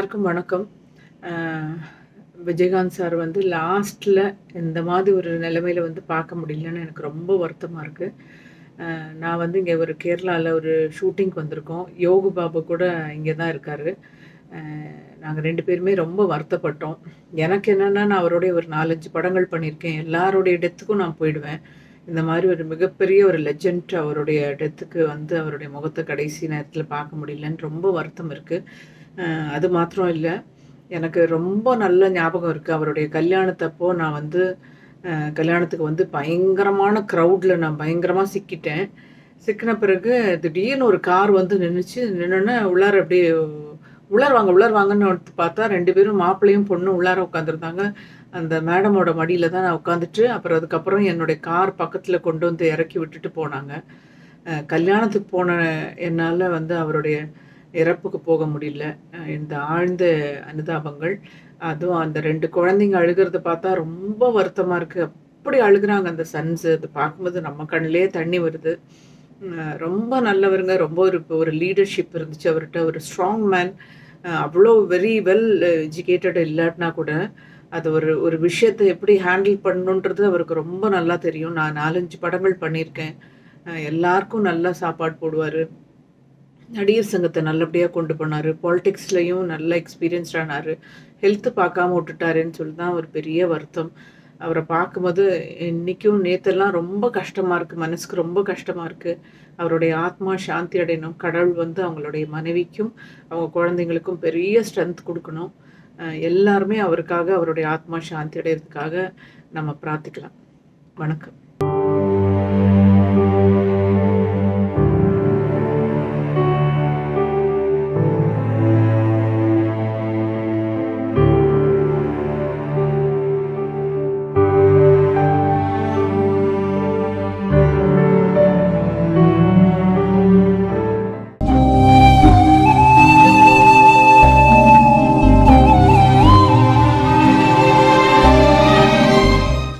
எல்லாருக்கும் வணக்கம். விஜயகாந்த் சார் வந்து லாஸ்ட்டில் இந்த மாதிரி ஒரு நிலைமையில் வந்து பார்க்க முடியலன்னு எனக்கு ரொம்ப வருத்தமாக இருக்குது நான் வந்து இங்கே ஒரு கேரளாவில் ஒரு ஷூட்டிங் வந்திருக்கோம். யோகு பாபு கூட இங்கே தான் இருக்கார் நாங்கள் ரெண்டு பேருமே ரொம்ப வருத்தப்பட்டோம். எனக்கு என்னென்னா நான் அவருடைய ஒரு நாலஞ்சு படங்கள் பண்ணியிருக்கேன். எல்லாருடைய டெத்துக்கும் நான் போயிடுவேன். இந்த மாதிரி ஒரு மிகப்பெரிய ஒரு லெஜண்ட் அவருடைய டெத்துக்கு வந்து அவருடைய முகத்தை கடைசி நேரத்தில் பார்க்க முடியலன்னு ரொம்ப வருத்தம் இருக்குது அது மாத்திரம் இல்லை எனக்கு ரொம்ப நல்ல ஞாபகம் இருக்குது அவருடைய கல்யாணத்தப்போ நான் வந்து கல்யாணத்துக்கு வந்து பயங்கரமான க்ரௌடில் நான் பயங்கரமாக சிக்கிட்டேன். சிக்கின பிறகு திடீர்னு ஒரு கார் வந்து நின்றுச்சு நின்றுன்னு உள்ளார அப்படியே உள்ளார வாங்க வாங்கன்னு பார்த்தா ரெண்டு பேரும் மாப்பிள்ளையும் பொண்ணும் உள்ளார உட்காந்துருந்தாங்க அந்த மேடமோட மடியில் தான் நான் உட்காந்துட்டு அப்புறம் அதுக்கப்புறம் என்னுடைய கார் பக்கத்தில் கொண்டு வந்து இறக்கி விட்டுட்டு போனாங்க. கல்யாணத்துக்கு போன என்னால் வந்து அவருடைய இறப்புக்கு போக முடியல. இந்த ஆழ்ந்த அனுதாபங்கள் அதுவும் அந்த ரெண்டு குழந்தைங்க அழுகிறத பார்த்தா ரொம்ப வருத்தமாக இருக்குது அப்படி அழுகுறாங்க அந்த சன்ஸ். அது பார்க்கும்போது நம்ம கண்ணிலே தண்ணி வருது. ரொம்ப நல்லவருங்க. ரொம்ப ஒரு ஒரு லீடர்ஷிப் இருந்துச்சு அவர்கிட்ட. ஒரு ஸ்ட்ராங் மேன் அவ்வளோ வெரி வெல் எஜுகேட்டட் இல்லாட்டினா கூட அது ஒரு ஒரு விஷயத்தை எப்படி ஹேண்டில் பண்ணணுன்றது அவருக்கு ரொம்ப நல்லா தெரியும். நான் நாலஞ்சு படங்கள் பண்ணியிருக்கேன். எல்லாருக்கும் நல்லா சாப்பாடு போடுவார். நடிகர் சங்கத்தை நல்லபடியாக கொண்டு போனார். பாலிடிக்ஸ்லையும் நல்ல எக்ஸ்பீரியன்ஸ்ட் ஆனார். ஹெல்த்து பார்க்காம விட்டுட்டாருன்னு சொல்லி தான் ஒரு பெரிய வருத்தம். அவரை பார்க்கும்போது இன்றைக்கும் நேத்தெல்லாம் ரொம்ப கஷ்டமாக இருக்குது மனசுக்கு ரொம்ப கஷ்டமாக இருக்குது அவருடைய ஆத்மா சாந்தி அடையணும். கடவுள் வந்து அவங்களுடைய மனைவிக்கும் அவங்க குழந்தைங்களுக்கும் பெரிய ஸ்ட்ரென்த் கொடுக்கணும். எல்லாருமே அவருக்காக அவருடைய ஆத்மா சாந்தி அடைகிறதுக்காக நம்ம பிரார்த்திக்கலாம். வணக்கம்.